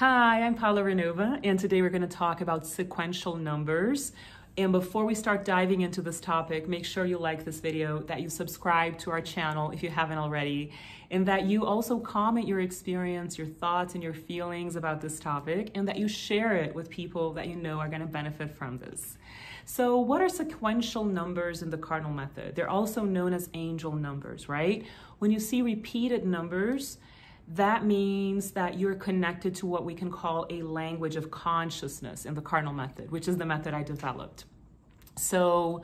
Hi, I'm Paola Ranova, and today we're going to talk about sequential numbers. And before we start diving into this topic, make sure you like this video, that you subscribe to our channel if you haven't already, and that you also comment your experience, your thoughts, and your feelings about this topic, and that you share it with people that you know are going to benefit from this. So, what are sequential numbers in the cardinal method? They're also known as angel numbers, right? When you see repeated numbers, that means that you're connected to what we can call a language of consciousness in the cardinal method, which is the method I developed. So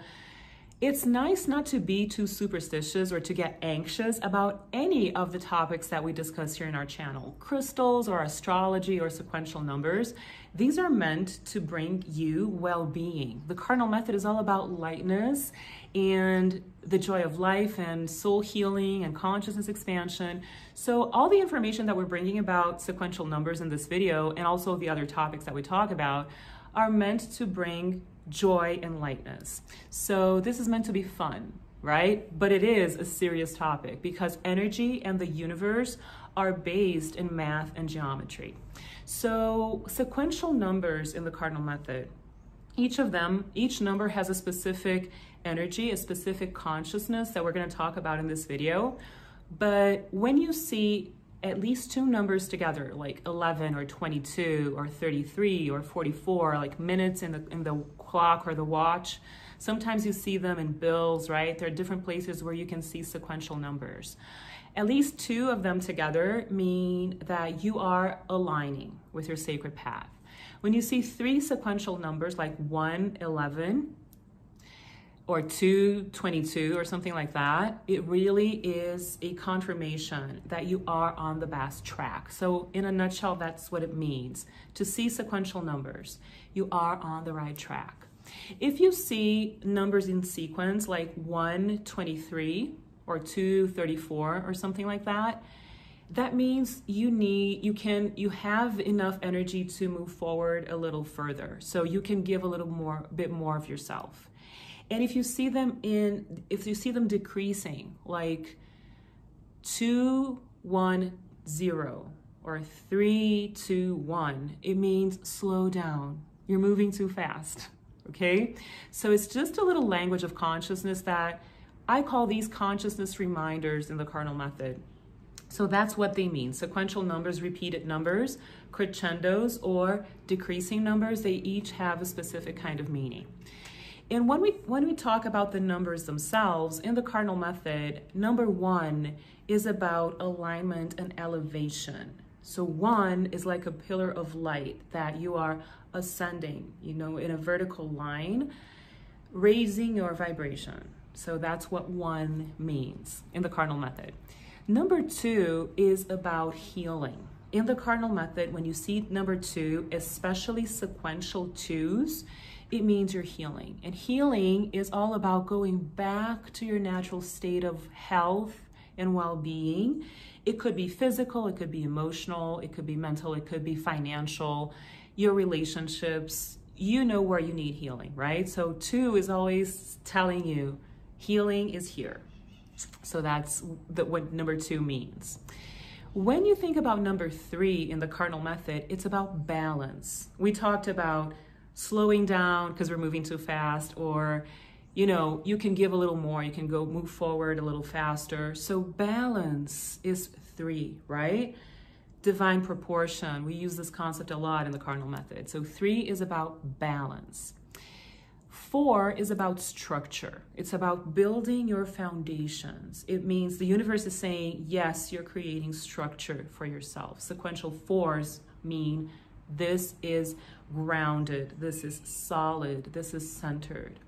it's nice not to be too superstitious or to get anxious about any of the topics that we discuss here in our channel crystals or astrology or sequential numbers. These are meant to bring you well being. The cardinal method is all about lightness and the joy of life and soul healing and consciousness expansion. So all the information that we're bringing about sequential numbers in this video and also the other topics that we talk about are meant to bring joy and lightness. So this is meant to be fun, right? But it is a serious topic because energy and the universe are based in math and geometry. So sequential numbers in the cardinal method, each of them, each number has a specific energy, a specific consciousness that we're going to talk about in this video. But when you see at least two numbers together, like 11 or 22 or 33 or 44, like minutes in the, in the clock or the watch, sometimes you see them in bills, right? There are different places where you can see sequential numbers. At least two of them together mean that you are aligning with your sacred path. When you see three sequential numbers like 1, 11, or 222 or something like that, it really is a confirmation that you are on the best track. So, in a nutshell, that's what it means to see sequential numbers. You are on the right track. If you see numbers in sequence like 123 or 234 or something like that, that means you need you can you have enough energy to move forward a little further so you can give a little more bit more of yourself and if you see them in, if you see them decreasing, like two, one, zero, or three, two, one, it means slow down. You're moving too fast. Okay? So it's just a little language of consciousness that I call these consciousness reminders in the cardinal method. So that's what they mean. Sequential numbers, repeated numbers, crescendos, or decreasing numbers, they each have a specific kind of meaning. And when we when we talk about the numbers themselves in the cardinal method, number 1 is about alignment and elevation. So 1 is like a pillar of light that you are ascending, you know, in a vertical line, raising your vibration. So that's what 1 means in the cardinal method. Number 2 is about healing. In the cardinal method, when you see number 2, especially sequential 2s, it means you're healing. And healing is all about going back to your natural state of health and well being. It could be physical, it could be emotional, it could be mental, it could be financial, your relationships. You know where you need healing, right? So, two is always telling you healing is here. So, that's the, what number two means. When you think about number three in the cardinal method, it's about balance. We talked about slowing down because we're moving too fast or you know you can give a little more you can go move forward a little faster so balance is three right divine proportion we use this concept a lot in the cardinal method so three is about balance Four is about structure. It's about building your foundations. It means the universe is saying, yes, you're creating structure for yourself. Sequential fours mean this is grounded, this is solid, this is centered.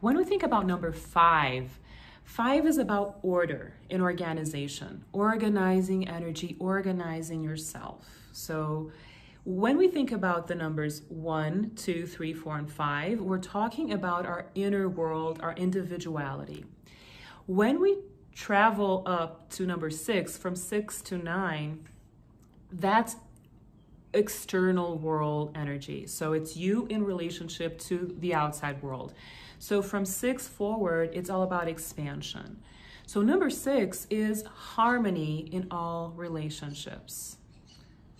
When we think about number five, five is about order in organization, organizing energy, organizing yourself. So when we think about the numbers one, two, three, four, and five, we're talking about our inner world, our individuality. When we travel up to number six, from six to nine, that's external world energy. So it's you in relationship to the outside world. So from six forward, it's all about expansion. So number six is harmony in all relationships,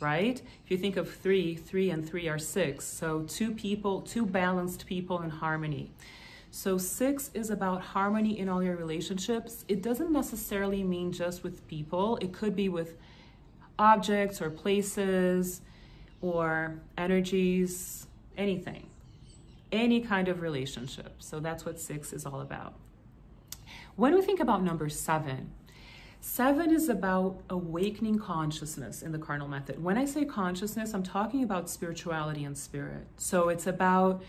right? If you think of three, three and three are six. So two people, two balanced people in harmony. So six is about harmony in all your relationships. It doesn't necessarily mean just with people. It could be with objects or places or energies, anything, any kind of relationship. So that's what six is all about. When we think about number seven, seven is about awakening consciousness in the cardinal method. When I say consciousness, I'm talking about spirituality and spirit. So it's about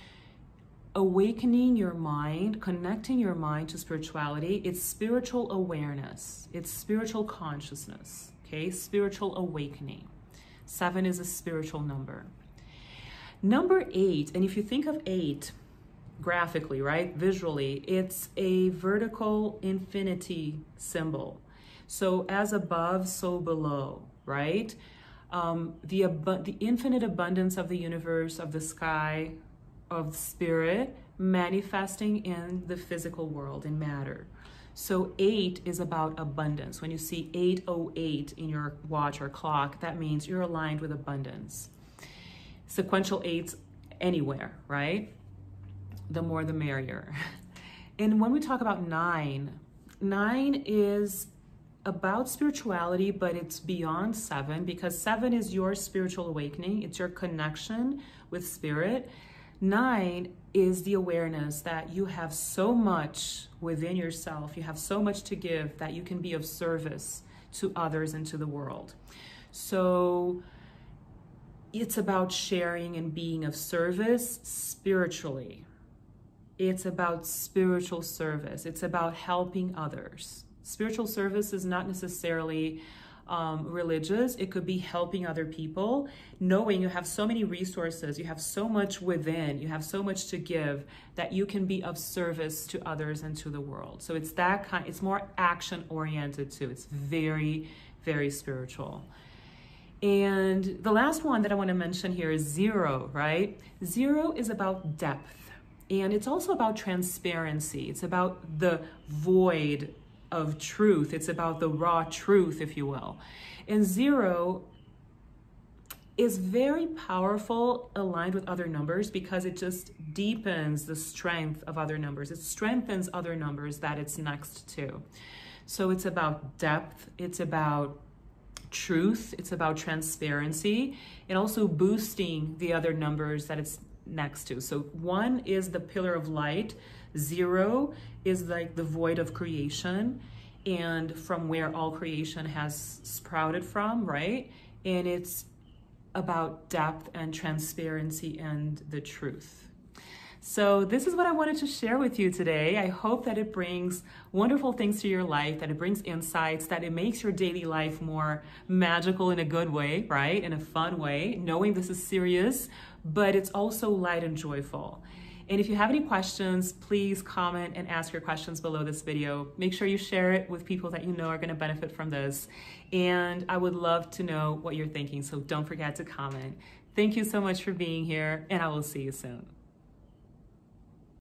awakening your mind, connecting your mind to spirituality. It's spiritual awareness, it's spiritual consciousness, okay? Spiritual awakening. Seven is a spiritual number. Number eight, and if you think of eight graphically, right, visually, it's a vertical infinity symbol. So as above, so below, right? Um, the, the infinite abundance of the universe, of the sky, of spirit manifesting in the physical world, in matter. So eight is about abundance. When you see 808 in your watch or clock, that means you're aligned with abundance. Sequential eights anywhere, right? The more the merrier. And when we talk about nine, nine is about spirituality, but it's beyond seven because seven is your spiritual awakening. It's your connection with spirit. Nine is the awareness that you have so much within yourself, you have so much to give that you can be of service to others and to the world. So it's about sharing and being of service spiritually. It's about spiritual service. It's about helping others. Spiritual service is not necessarily um, religious. It could be helping other people, knowing you have so many resources, you have so much within, you have so much to give that you can be of service to others and to the world. So it's that kind, it's more action oriented too. It's very, very spiritual. And the last one that I want to mention here is zero, right? Zero is about depth. And it's also about transparency. It's about the void of truth. It's about the raw truth, if you will. And zero is very powerful aligned with other numbers because it just deepens the strength of other numbers. It strengthens other numbers that it's next to. So it's about depth, it's about truth, it's about transparency, and also boosting the other numbers that it's next to. So one is the pillar of light, zero is like the void of creation and from where all creation has sprouted from, right? And it's about depth and transparency and the truth. So this is what I wanted to share with you today. I hope that it brings wonderful things to your life, that it brings insights, that it makes your daily life more magical in a good way, right? In a fun way, knowing this is serious, but it's also light and joyful. And if you have any questions, please comment and ask your questions below this video. Make sure you share it with people that you know are gonna benefit from this. And I would love to know what you're thinking, so don't forget to comment. Thank you so much for being here, and I will see you soon.